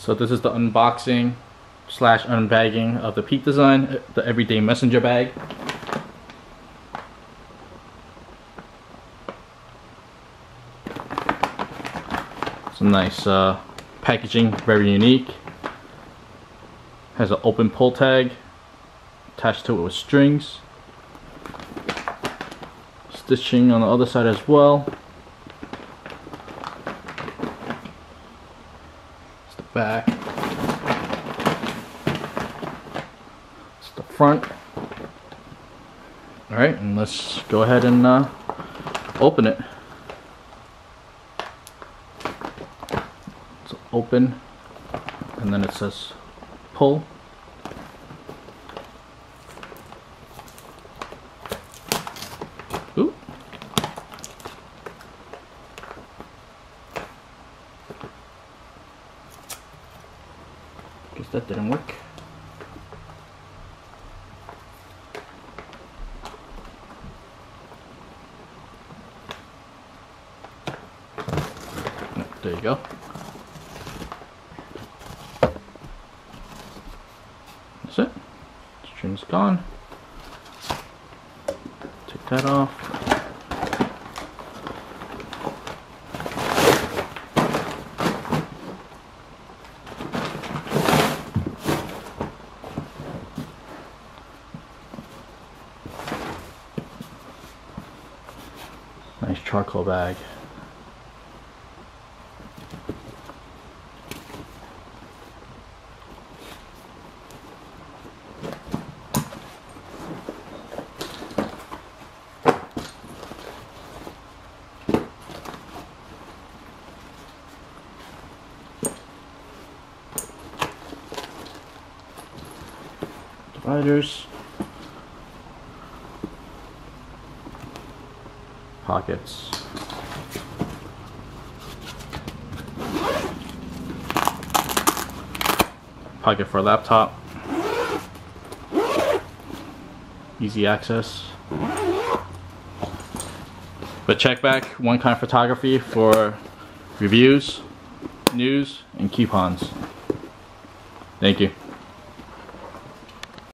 So this is the unboxing slash unbagging of the Peak Design, the Everyday Messenger bag. Some nice uh, packaging, very unique. Has an open pull tag attached to it with strings. Stitching on the other side as well. It's the back. It's the front. Alright, and let's go ahead and uh, open it. It's open, and then it says pull. That didn't work. There you go. That's it. String's gone. Take that off. Nice charcoal bag. Dividers. Pockets. Pocket for a laptop. Easy access. But check back 1KIND Photography for reviews, news, and coupons. Thank you.